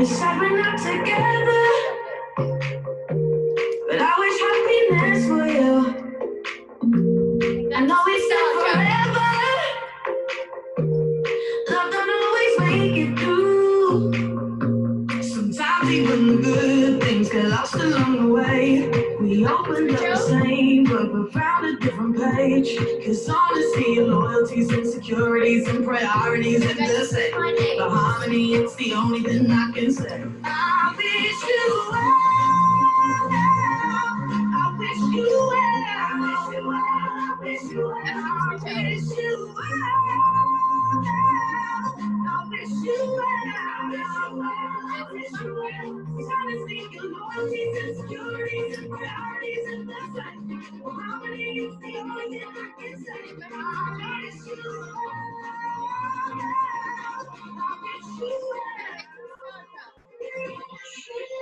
It's sad we're not together, but I wish happiness for you. I know we said forever. Love don't always make it through. Sometimes even the good things get lost along the way. We opened up the same but found a different page. Cause honesty and loyalties, insecurities and priorities are the same. The harmony, it's the only thing I I. I wish you well.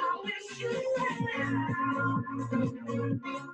I wish you well. I wish you well.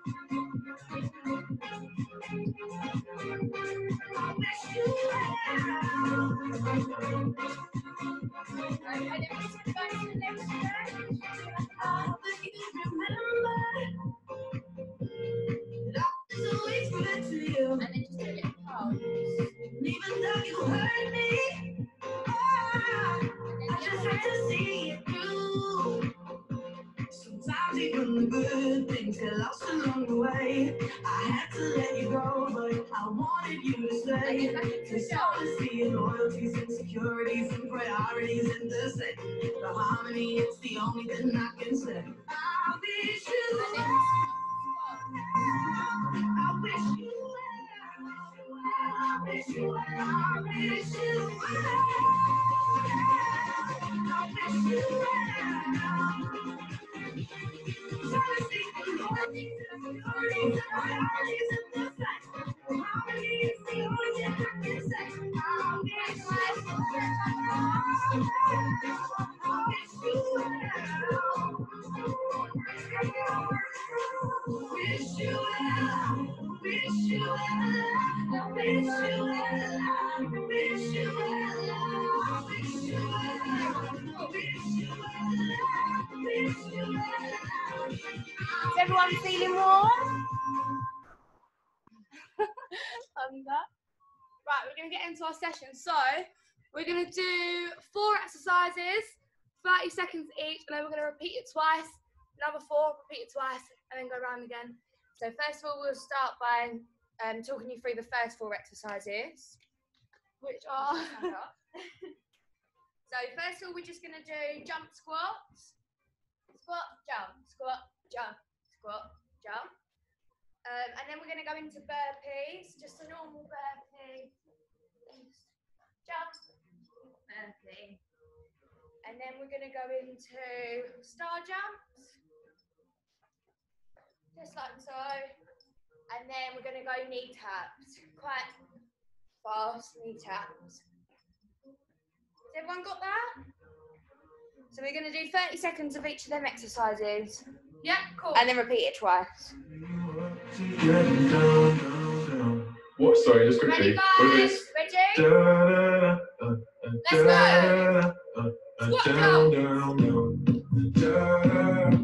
Priorities and the. The harmony, it's the only thing I can say. I wish you well. I wish you well. I wish you well. I wish you well. I wish you well. Is everyone feeling warm? Right, we're going to get into our session. So, we're going to do four exercises, 30 seconds each, and then we're going to repeat it twice. Number four, repeat it twice, and then go around again. So, first of all, we'll start by um, talking you through the first four exercises, which are. so, first of all, we're just going to do jump squats. Squat, jump, squat, jump, squat, jump. Um, and then we're going to go into burpees, just a normal burpee. Jump, burpee. And then we're going to go into star jumps, just like so. And then we're going to go knee taps, quite fast knee taps. Has everyone got that? So we're going to do 30 seconds of each of them exercises. Yeah, cool. And then repeat it twice. What? Sorry, just Ready, quickly. What guys? is Ready? Let's go. Squat Down, jump. down, down.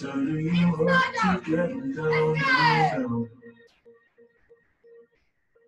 Turning you up to get down, down, down.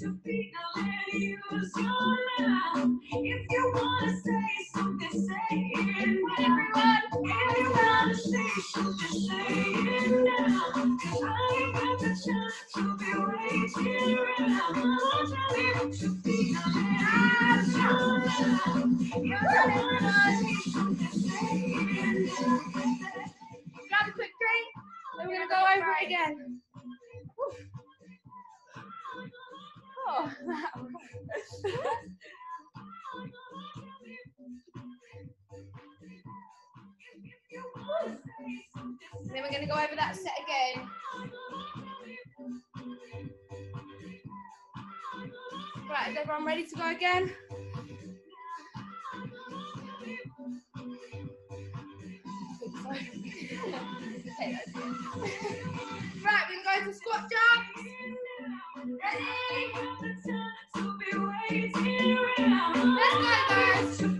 to be, I'll let you use your love. Over that set again. Right, is everyone ready to go again? right, we can go to squat jumps. Ready? Let's go, guys.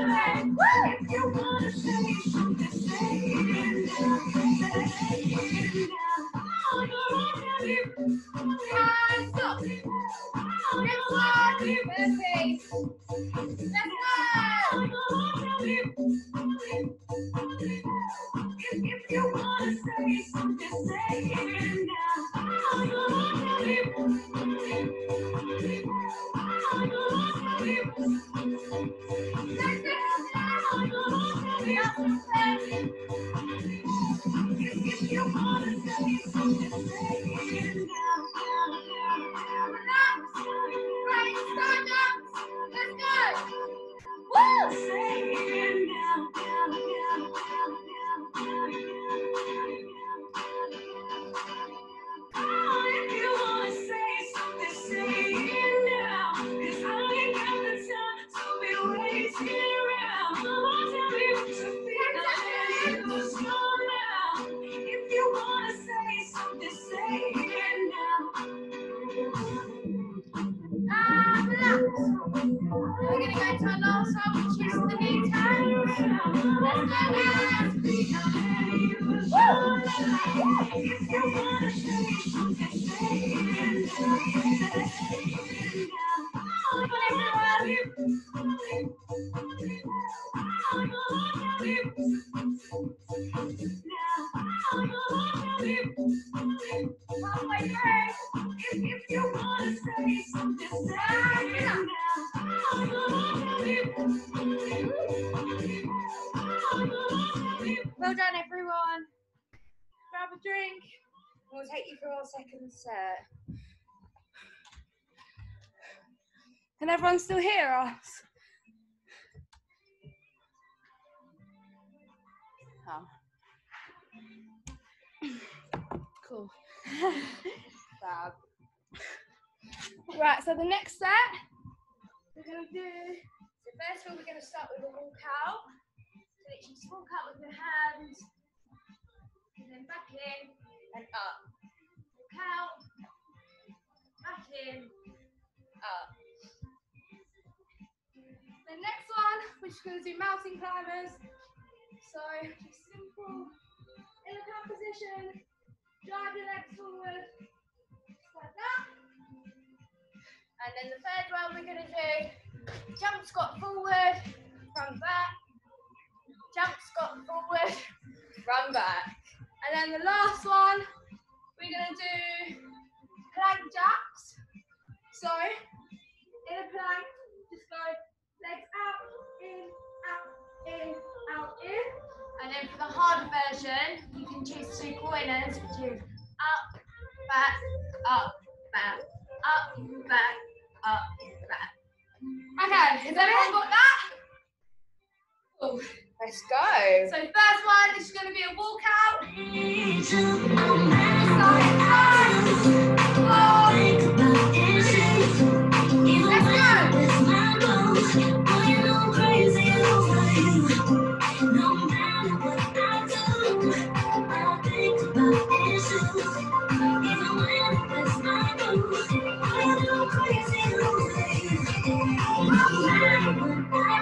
And our second set. Can everyone still hear us? Oh. Cool. Fab. Right, so the next set we're gonna do. So first of all, we're gonna start with a walk out. So literally just walk out with your hands, and then back in and up. Out, back in, up. The next one, we're just gonna do mountain climbers. So just simple. In a calf position, drive your legs forward, like that. And then the third one we're going to do. Jump squat forward, run back, jump squat forward, run back. And then the last one we're going to do plank jacks. So in a plank, just go legs out, in, out, in, out, in. And then for the harder version, you can choose two pointers, which is up, back, up, back, up, back, up, back. Okay, has everyone got that? Cool. Let's go. So first one is going to be a walkout.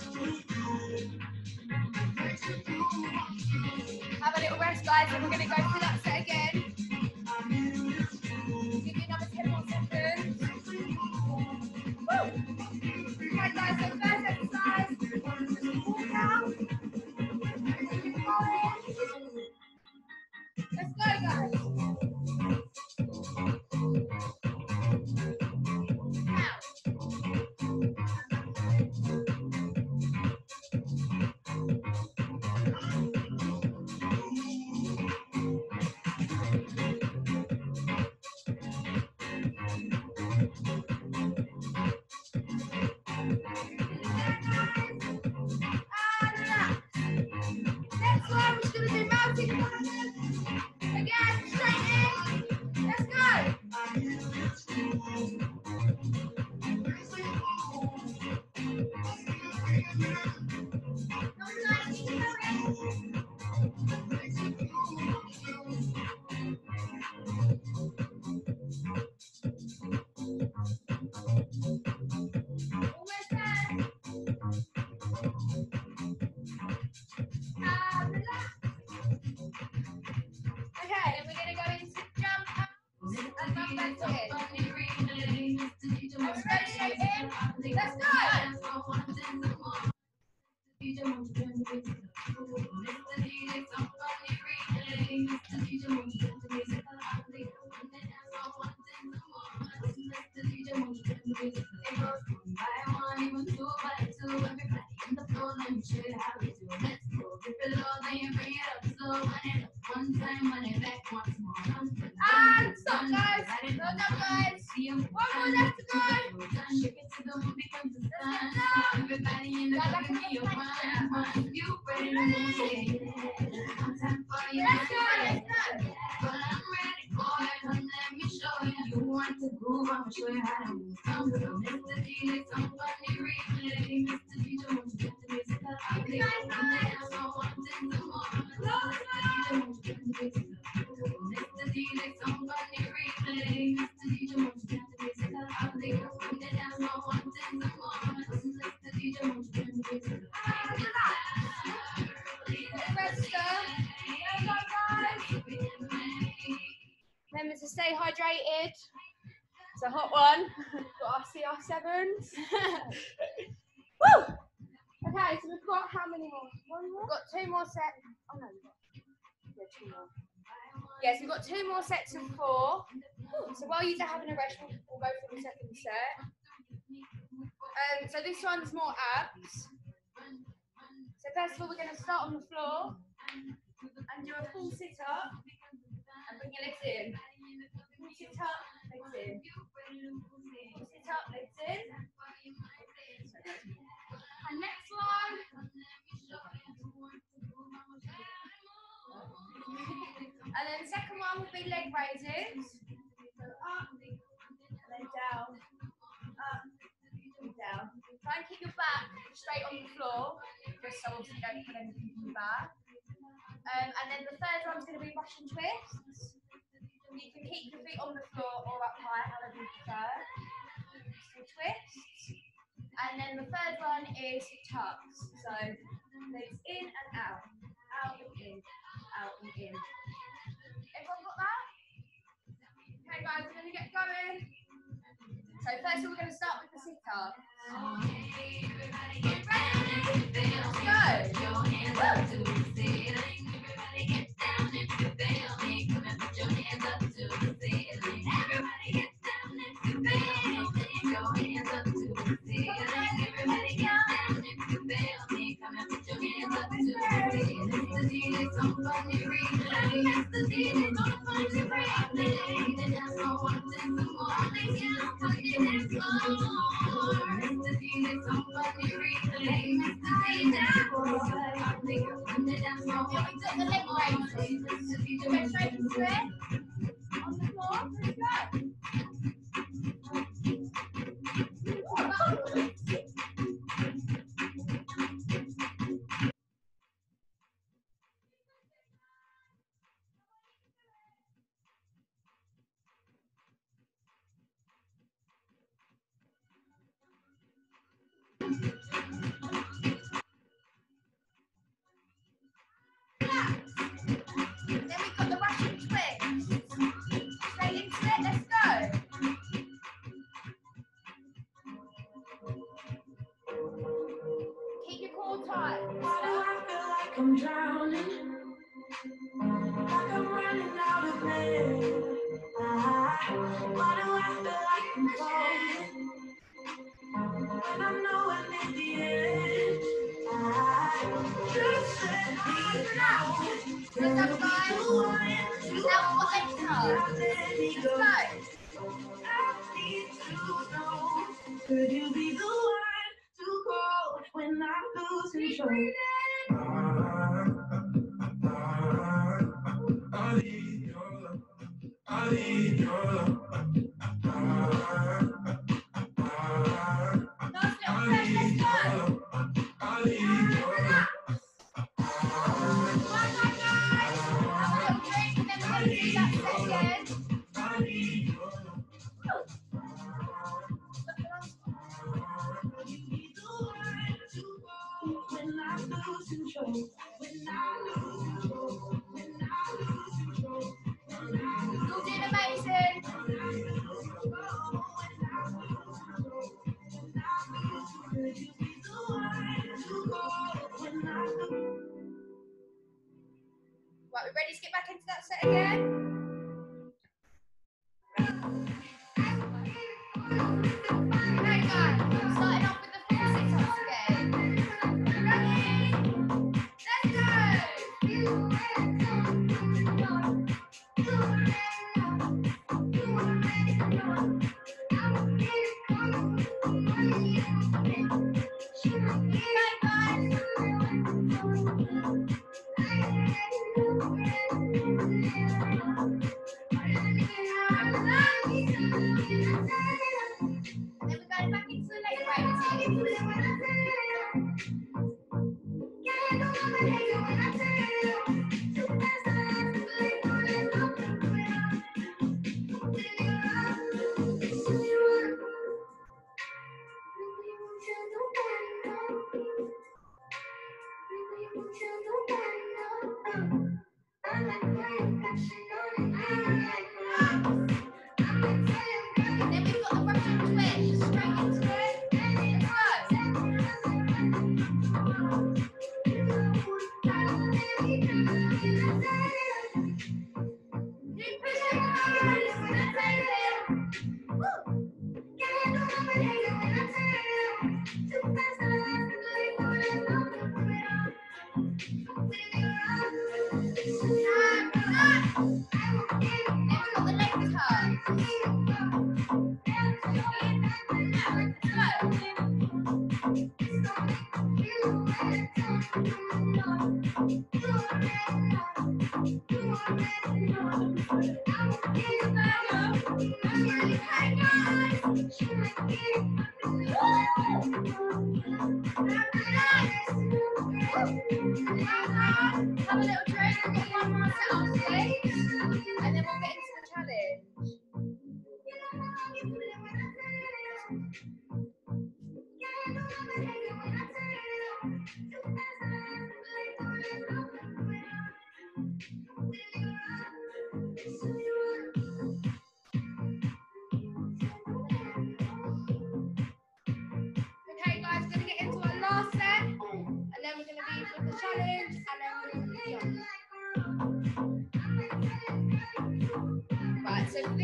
Have straight in. Let's go. Stay hydrated. It's a hot one. Got our CR7s. Woo! Okay, so we've got how many more? One more? We've got two more sets. Oh no, we've got yeah, two more. Yes, we've got two more sets of four. So while you're having a rest, we'll, we'll go for the second set. Um, so this one's more abs. So first of all, we're going to start on the floor and do a full sit up and bring your legs in. Sit up, legs in. Sit up, legs in. And next one. And then second one will be leg raises. So up, and then down, up, and down. Try and keep your back straight on the floor, just so you don't put anything in your back. Um, and then the third one's going to be Russian twists. You can keep your feet on the floor or up high, however you prefer. So twists. And then the third one is tucks. So legs in and out, out and in, out and in. Everyone got that? Okay guys, we're going to get going. So first we're to start with the sit up. Let's go.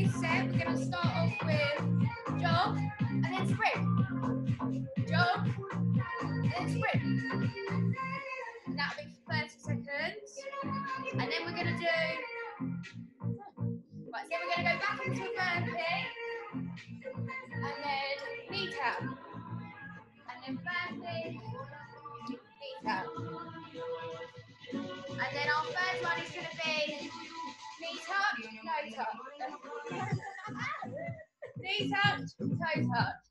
We're going to start off with jog and then sprint. 看一下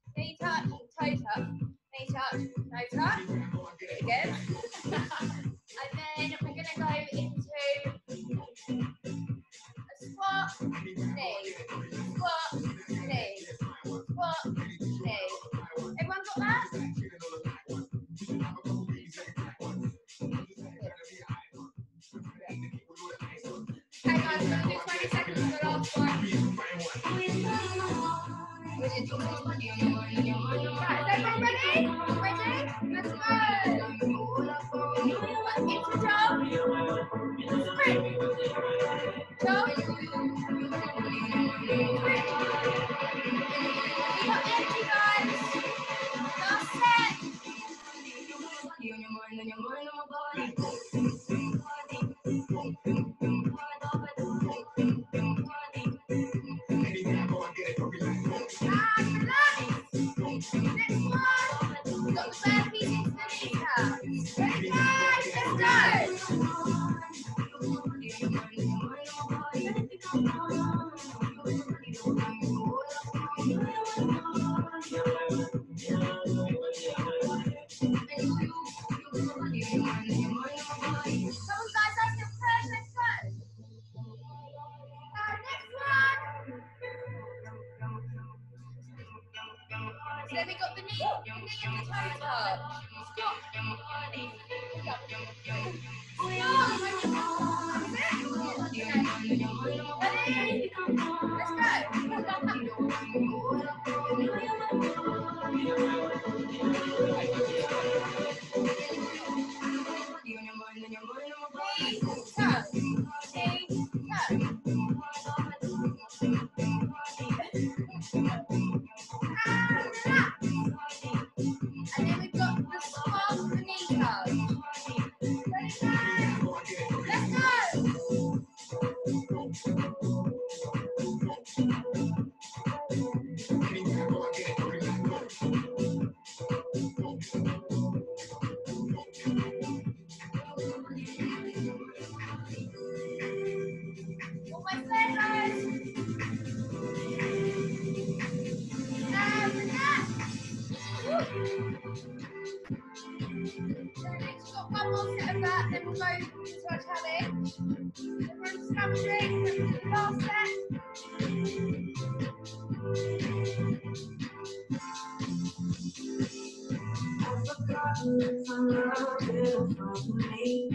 I'm out there from me,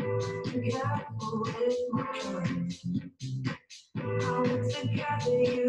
careful with my choice. I want to you.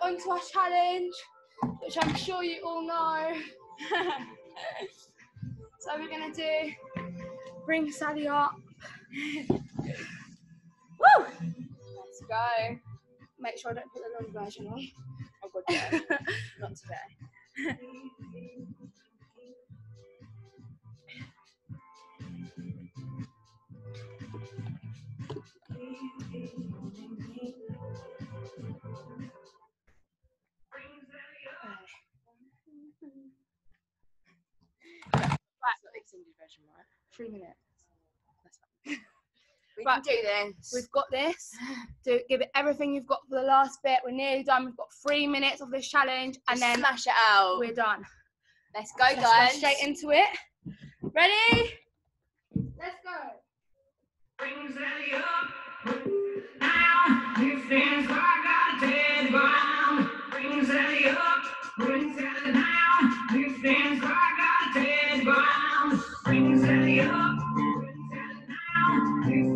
on to our challenge, which I'm sure you all know. so we're gonna do bring Sally up. Woo! Let's go. Make sure I don't put the long version on. Oh god, no. not today. Thank you. Right. extended version, right? Three minutes. That's fine. We can do this. We've got this. Do give it everything you've got for the last bit. We're nearly done. We've got three minutes of this challenge, and Just then smash it out. We're done. Let's go, Let's guys. Go straight into it. Ready? Let's go.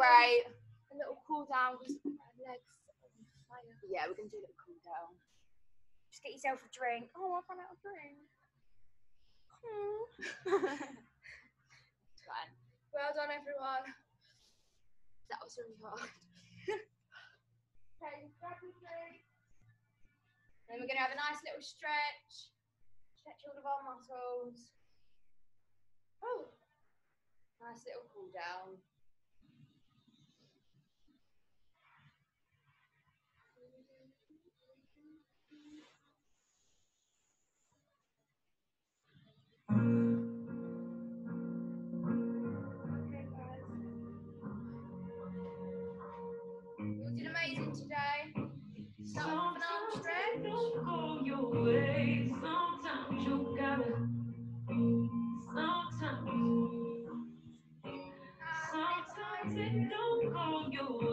great. A little cool down because my legs Yeah, we're going to do a little cool down. Just get yourself a drink. Oh, I've run out of drink. Hmm. fine. Well done, everyone. That was really hard. okay, then we're going to have a nice little stretch. Stretch all of our muscles. Oh, nice little cool down. Sometimes don't go your way. Sometimes you gotta. Sometimes. Sometimes it don't go your way.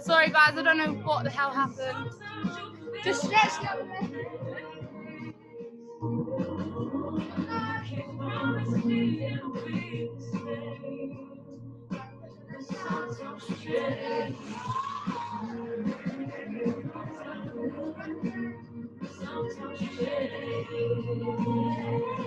Sorry, guys, I don't know what the hell happened. Just stretch bit. It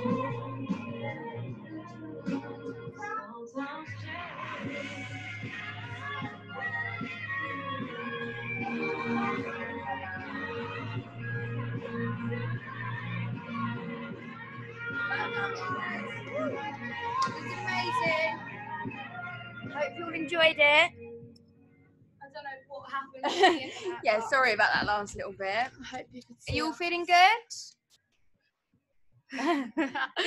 enjoyed it. I don't know what happened. internet, yeah, but- sorry about that last little bit. I hope you could Are you all feeling good?